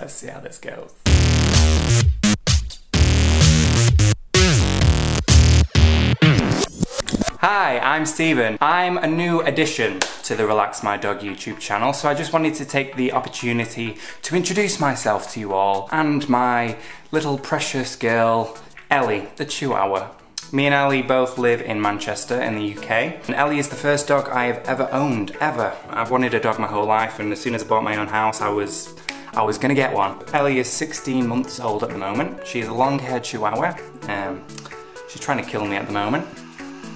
Let's see how this goes. Hi, I'm Steven. I'm a new addition to the Relax My Dog YouTube channel, so I just wanted to take the opportunity to introduce myself to you all and my little precious girl, Ellie, the Chihuahua. Me and Ellie both live in Manchester in the UK. And Ellie is the first dog I have ever owned, ever. I've wanted a dog my whole life and as soon as I bought my own house I was I was gonna get one. Ellie is 16 months old at the moment. She is a long-haired Chihuahua. Um, she's trying to kill me at the moment.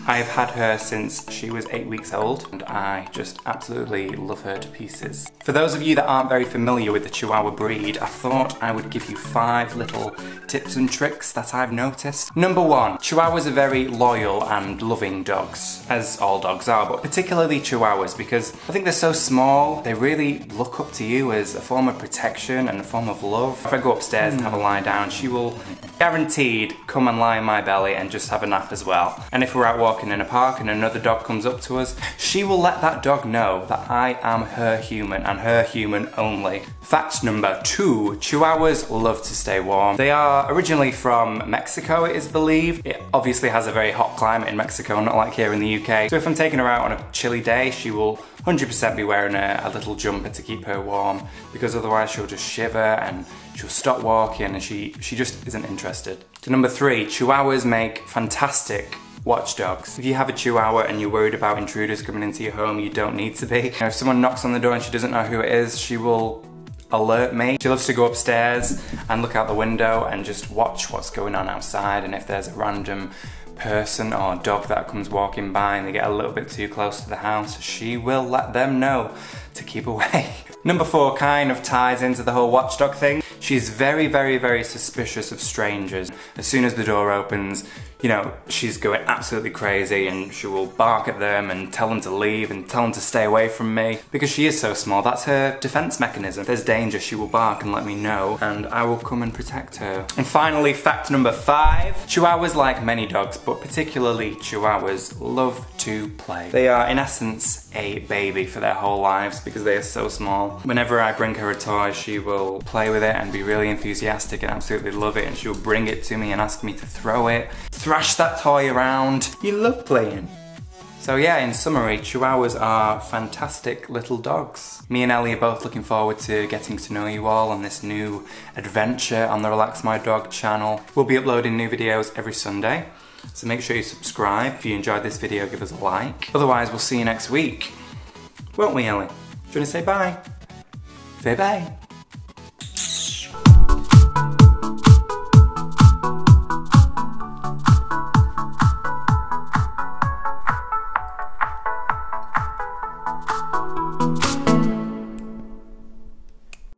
I've had her since she was eight weeks old and I just absolutely love her to pieces. For those of you that aren't very familiar with the Chihuahua breed, I thought I would give you five little tips and tricks that I've noticed. Number one, Chihuahuas are very loyal and loving dogs, as all dogs are, but particularly Chihuahuas because I think they're so small, they really look up to you as a form of protection and a form of love. If I go upstairs and have a hmm. lie down, she will guaranteed come and lie in my belly and just have a nap as well. And if we're out walking in a park and another dog comes up to us, she will let that dog know that I am her human and her human only. Fact number two, Chihuahuas love to stay warm. They are originally from Mexico, it is believed. It obviously has a very hot climate in Mexico, not like here in the UK. So if I'm taking her out on a chilly day, she will 100% be wearing a, a, little jumper to keep her warm because otherwise she'll just shiver and she'll stop walking and she, she just isn't interested. To number three, Chihuahuas make fantastic watchdogs. If you have a chihuahua and you're worried about intruders coming into your home, you don't need to be. You know, if someone knocks on the door and she doesn't know who it is, she will alert me. She loves to go upstairs and look out the window and just watch what's going on outside and if there's a random person or dog that comes walking by and they get a little bit too close to the house, she will let them know to keep away. Number four kind of ties into the whole watchdog thing. She's very, very, very suspicious of strangers. As soon as the door opens, you know, she's going absolutely crazy and she will bark at them and tell them to leave and tell them to stay away from me. Because she is so small, that's her defense mechanism. If there's danger, she will bark and let me know and I will come and protect her. And finally, fact number five, Chihuahuas like many dogs, but particularly Chihuahuas love to play. They are in essence a baby for their whole lives because they are so small. Whenever I bring her a toy, she will play with it and be really enthusiastic and absolutely love it and she'll bring it to me and ask me to throw it. Thrash that toy around. You love playing. So yeah, in summary, Chihuahuas are fantastic little dogs. Me and Ellie are both looking forward to getting to know you all on this new adventure on the Relax My Dog channel. We'll be uploading new videos every Sunday. So make sure you subscribe. If you enjoyed this video, give us a like. Otherwise, we'll see you next week. Won't we, Ellie? Do you want to say bye? Say bye.